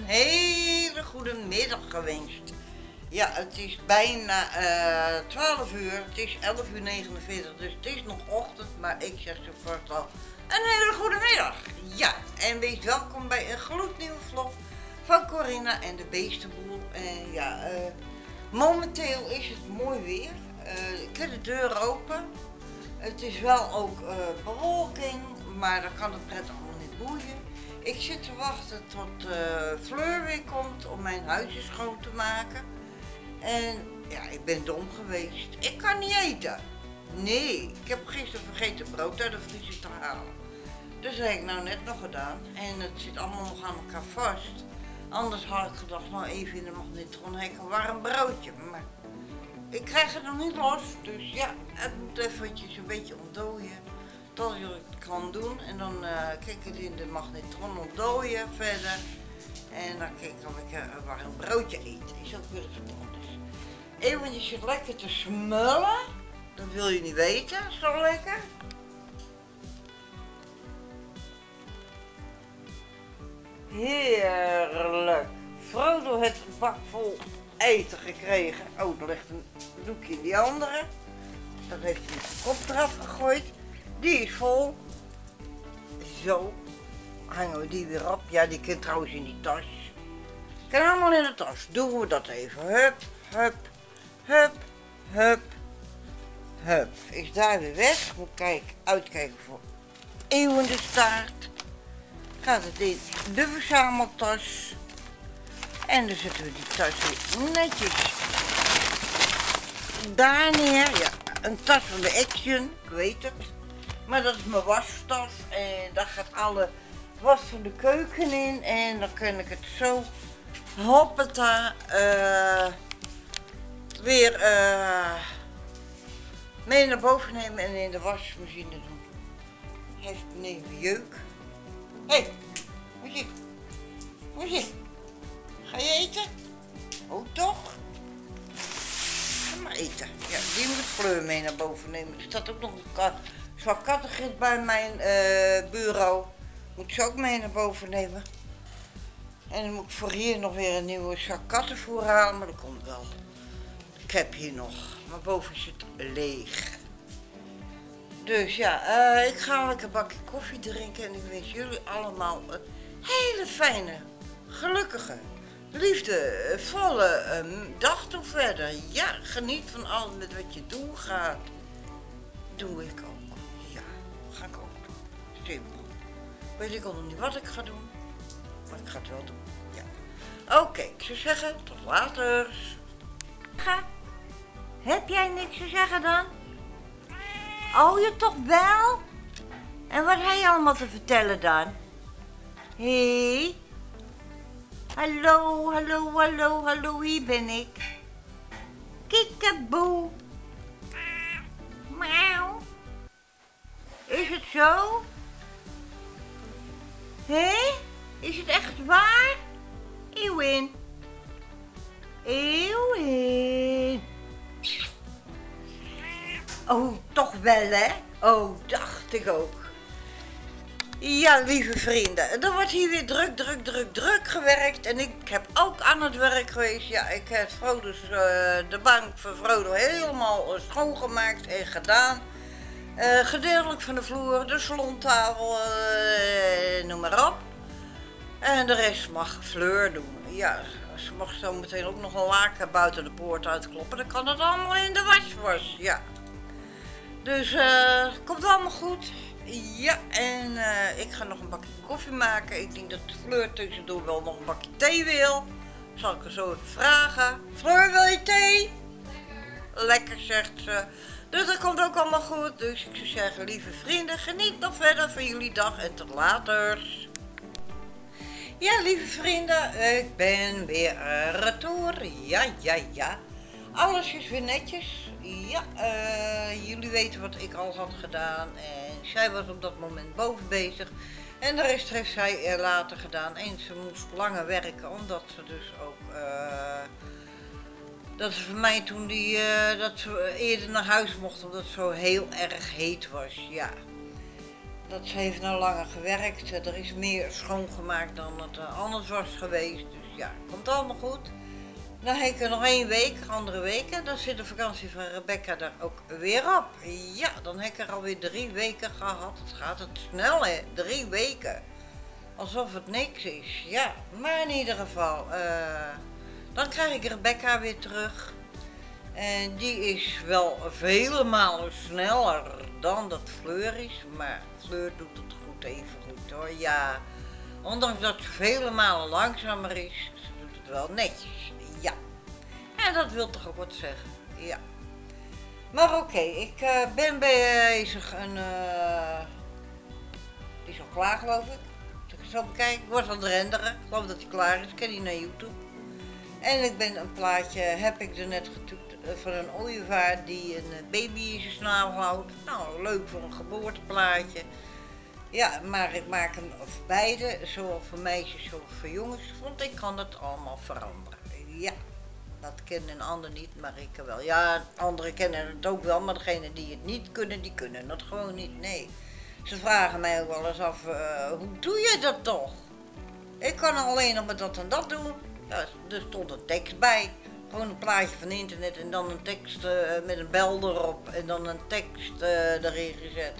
een hele goede middag gewenst. Ja, het is bijna eh 12 uur, het is 11 uur 49, dus het is nog ochtend, maar ik zeg zo vast al een hele goede middag. Ja, en wees welkom bij een gloednieuwe vlog van Corinna en de Beestenboel. En ja, eh, momenteel is het mooi weer. Eh, ik heb de deur open. Het is wel ook bewolking, maar dan kan het pret allemaal niet boeien. Ik zit te wachten tot eh Fleur weer komt om mijn huisje schoon te maken. En ja, ik ben dom geweest. Ik kan niet eten. Nee, ik heb gisteren vergeten brood uit de vriezer te halen. Dus dat heb ik nou net nog gedaan. En het zit allemaal nog aan elkaar vast. Anders had ik gedacht, nou even in de magnetron heb ik een warm broodje. Maar ik krijg het nog niet los. Dus ja, het moet eventjes een beetje ontdooien. Tot ik het kan doen. En dan eh kijk ik het in de magnetron ontdooien verder. En dan kijk ik of ik eh, een warm broodje eet. Is ook weer eventjes zit lekker te smullen. Dat wil je niet weten. Zo lekker. Heerlijk. Frodo heeft een bak vol eten gekregen. Oh, er ligt een doekje in die andere. Dat heeft hij zijn kop eraf gegooid. Die is vol. Zo. Hangen we die weer op. Ja, die kan trouwens in die tas. Kan allemaal in de tas. Doen we dat even. Hup, hup, hup, hup, hup. Is daar weer weg. Moet kijk, uitkijken voor eeuwende staart. Gaat het in de verzameltas. En dan zetten we die tas weer netjes daar neer. Ja, een tas van de Action, ik weet het. Maar dat is mijn wastas en daar gaat alle was van de keuken in. En dan kan ik het zo hoppata eh weer eh mee naar boven nemen en in de wasmachine doen. Heeft beneden jeuk. Hé, hey? Moet je? Ga je eten? Oh toch? Ga maar eten. Ja, die moet Fleur mee naar boven nemen. Er staat ook nog een kat, zo'n kattengit bij mijn eh, bureau. Moet ze ook mee naar boven nemen. En dan moet ik voor hier nog weer een nieuwe zak kattenvoer halen, maar dat komt wel. Ik heb hier nog, maar boven zit leeg. Dus ja, eh, ik ga een lekker bakje koffie drinken en ik wens jullie allemaal een hele fijne, gelukkige, liefdevolle eh, dag toe verder. Ja, geniet van alles met wat je doen gaat. Doe ik ook. Simpel. Weet ik nog niet wat ik ga doen, maar ik ga het wel doen. Ja. Oké, ik zou zeggen, tot later. Ga. Heb jij niks te zeggen dan? Oh, je toch wel? En wat heb je allemaal te vertellen dan? Hé? Hey? Hallo, hallo, hallo, hallo, hier ben ik. Kiekeboe. Miauw. Is het zo? Hé? Is het echt waar? Eeuwin. Eeuwin. Oh, toch wel hè? Oh, dacht ik ook. Ja, lieve vrienden, er wordt hier weer druk, druk, druk, druk gewerkt. En ik heb ook aan het werk geweest. Ja, ik heb Frodo's, eh, de bank van Frodo helemaal schoongemaakt en gedaan. Eh, gedeeltelijk van de vloer, de salontafel, eh, noem maar op. En de rest mag Fleur doen. Ja, ze mag zo meteen ook nog een laken buiten de poort uitkloppen. Dan kan het allemaal in de was was, ja. Dus eh komt allemaal goed. Ja, en ik ga nog een bakje koffie maken. Ik denk dat Fleur tussendoor wel nog een bakje thee wil. Zal ik er zo even vragen. Fleur, wil je thee? Lekker. Lekker, zegt ze. Dus dat komt ook allemaal goed. Dus ik zou zeggen, lieve vrienden, geniet nog verder van jullie dag en tot later. Ja, lieve vrienden, ik ben weer retour. Ja, ja, ja. Alles is weer netjes. Ja, eh, jullie weten wat ik al had gedaan. En zij was op dat moment boven bezig. En de rest heeft zij later gedaan. En ze moest langer werken, omdat ze dus ook... eh, dat ze voor mij toen die, eh, dat ze eerder naar huis mocht, omdat het zo heel erg heet was. Ja. dat ze heeft nou langer gewerkt. Er is meer schoongemaakt dan het anders was geweest. Dus ja, komt allemaal goed. Dan heb ik er nog één week, andere weken. Dan zit de vakantie van Rebecca daar ook weer op. Ja, dan heb ik er alweer drie weken gehad. Het gaat het snel hè, drie weken. Alsof het niks is. Ja, maar in ieder geval. eh, dan krijg ik Rebecca weer terug. En die is wel vele malen sneller dan dat Fleur is. Maar Fleur doet het goed even goed hoor. Ja, ondanks dat ze vele malen langzamer is, ze doet het wel netjes. Ja. En dat wil toch ook wat zeggen. Ja. Maar oké, ik eh, ben bezig een... eh, die is al klaar geloof ik. Ik zo bekijk, ik was aan het renderen. Ik geloof dat hij klaar is. Ik ken die naar YouTube. En ik ben een plaatje, heb ik er net getoet, eh, van een ooievaar die een eh, baby in zijn snavel houdt. Nou, leuk voor een geboorteplaatje. Ja, maar ik maak hem of beide, zowel voor meisjes als voor jongens, want ik kan het allemaal veranderen. Ja, dat kennen een ander niet, maar ik wel. Ja, anderen kennen het ook wel, maar degenen die het niet kunnen, die kunnen dat gewoon niet. Nee. Ze vragen mij ook wel eens af, eh, hoe doe je dat toch? Ik kan alleen nog maar dat en dat doen. Er stond een tekst bij. Gewoon een plaatje van internet en dan een tekst eh, met een bel erop en dan een tekst eh, erin gezet.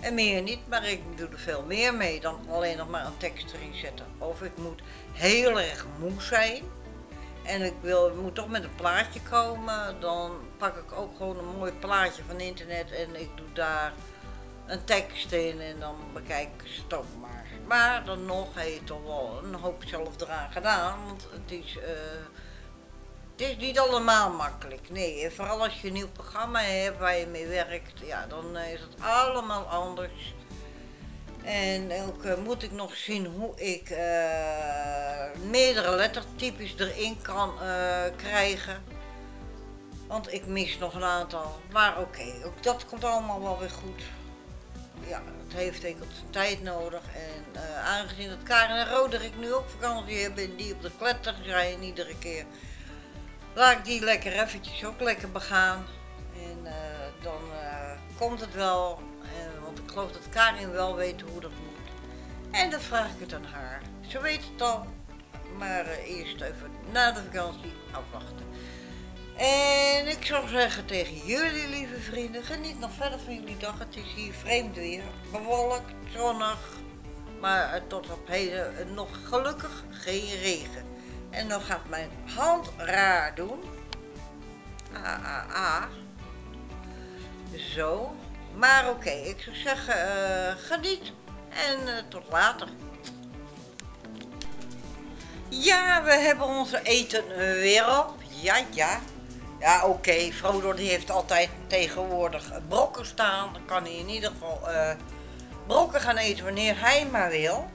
En meer niet, maar ik doe er veel meer mee dan alleen nog maar een tekst erin zetten. Of ik moet heel erg moe zijn en ik wil, moet toch met een plaatje komen, dan pak ik ook gewoon een mooi plaatje van internet en ik doe daar een tekst in en dan bekijk ik het toch maar. Maar dan nog je toch wel een hoop zelf eraan gedaan, want het is, eh, niet allemaal makkelijk. Nee, vooral als je een nieuw programma hebt waar je mee werkt, ja, dan is het allemaal anders. En ook moet ik nog zien hoe ik eh, meerdere lettertypes erin kan eh, krijgen. Want ik mis nog een aantal. Maar oké, ook dat komt allemaal wel weer goed. Ja, het heeft zijn tijd nodig. En eh, aangezien dat Karen en Roderick nu ook vakantie hebben en die op de kletter zijn iedere keer. Laat ik die lekker eventjes ook lekker begaan. En eh, dan eh, komt het wel. Want ik geloof dat Karin wel weet hoe dat moet. En dan vraag ik het aan haar. Ze weet het al. Maar eerst even na de vakantie afwachten. En ik zou zeggen tegen jullie, lieve vrienden, geniet nog verder van jullie dag. Het is hier vreemd weer, bewolkt, zonnig, maar tot op heden nog gelukkig geen regen. En dan gaat mijn hand raar doen. Ah, ah, ah. Zo. Maar oké, ik zou zeggen, eh, geniet en eh, tot later. Ja, we hebben onze eten weer op. Ja, ja. Ja, oké. Frodo die heeft altijd tegenwoordig brokken staan. Dan kan hij in ieder geval eh, brokken gaan eten wanneer hij maar wil.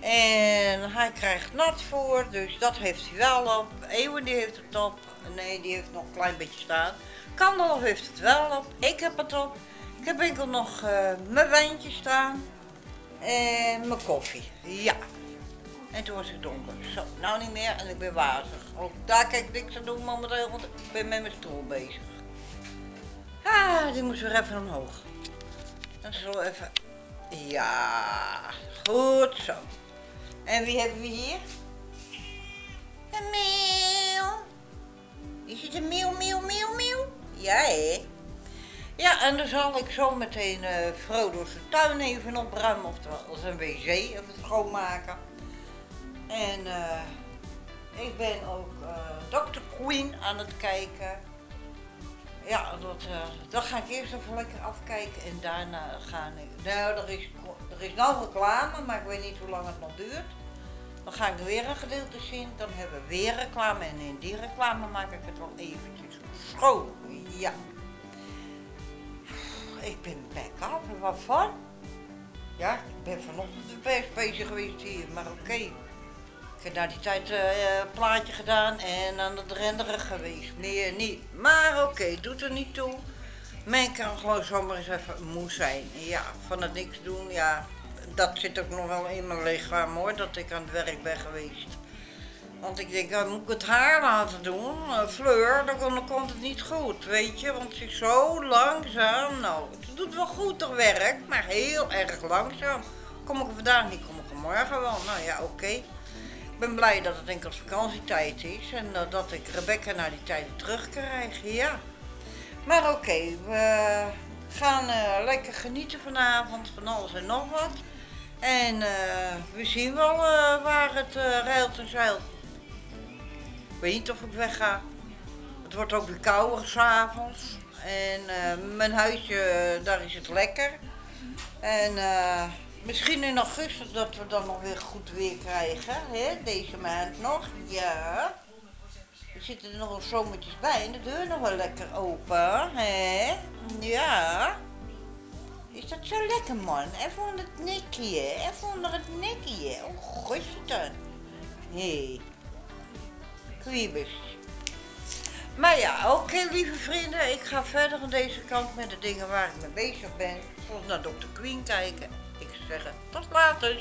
En hij krijgt nat voor, dus dat heeft hij wel op. Eeuwen die heeft het op. Nee, die heeft nog een klein beetje staan. Kandel heeft het wel op. Ik heb het op. Ik heb enkel nog eh, mijn wijntje staan. En mijn koffie. Ja. En toen was het donker. Zo, nou niet meer en ik ben wazig. Ook daar kan ik niks aan doen momenteel, want ik ben met mijn stoel bezig. Ah, die moest weer even omhoog. Dan we even... Ja, goed zo. En wie hebben we hier? Een meeuw. Is het een meeuw, meeuw, meeuw, meeuw? Ja, hè? Ja, en dan zal ik zo meteen Frodo's tuin even opruimen, oftewel zijn wc even schoonmaken. En eh, ik ben ook eh Dr. Queen aan het kijken. Ja, dat, eh, dat ga ik eerst even lekker afkijken en daarna ga ik... Nou, er is, er is reclame, maar ik weet niet hoe lang het nog duurt. Dan ga ik weer een gedeelte zien, dan hebben we weer reclame en in die reclame maak ik het wel eventjes schoon. Ja. Ik ben back up, waarvan? Ja, ik ben vanochtend best bezig geweest hier, maar oké. Heb na die tijd eh, een plaatje gedaan en aan het renderen geweest. Meer niet. Maar oké, doet er niet toe. Men kan gewoon zomaar eens even moe zijn. Ja, van het niks doen, ja. Dat zit ook nog wel in mijn lichaam hoor, dat ik aan het werk ben geweest. Want ik denk, dan moet ik het haar laten doen, Fleur, dan, komt het niet goed, weet je. Want ze is zo langzaam. Nou, het doet wel goed haar werk, maar heel erg langzaam. Kom ik er vandaag niet, kom ik er morgen wel. Nou ja, oké. Ben blij dat het enkel vakantietijd is en uh, dat ik Rebecca naar die tijd terugkrijg, ja. Maar oké, we gaan uh, lekker genieten vanavond van alles en nog wat. En we zien wel waar het ruilt en zeilt. Ik weet niet of ik wegga. Het wordt ook weer kouder s'avonds. En mijn huisje, daar is het lekker. En uh, misschien in augustus dat we dan nog weer goed weer krijgen. Hè? Deze maand nog. Ja. Er zitten er nog wel zomertjes bij en de deur nog wel lekker open. Hè? Ja. Is dat zo lekker man? Even onder het nekje. Even onder het nekje. Oh, dan. Hé. Hey kriebels. Maar ja, oké lieve vrienden, ik ga verder aan deze kant met de dingen waar ik mee bezig ben. Volgens naar Dr. Queen kijken. Zeggen, tot later.